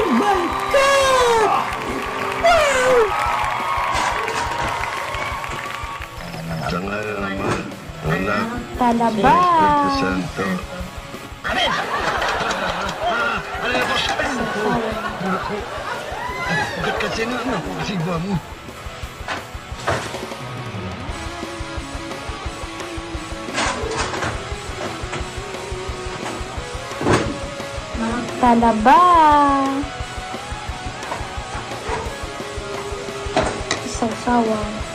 Oh my God! Wow! Sa ngalan ng Ama, ng Anak, Talaba. Espiritu Santo. Ba't kasi nga ano, kasi ba mo? Talaba. Sausawan.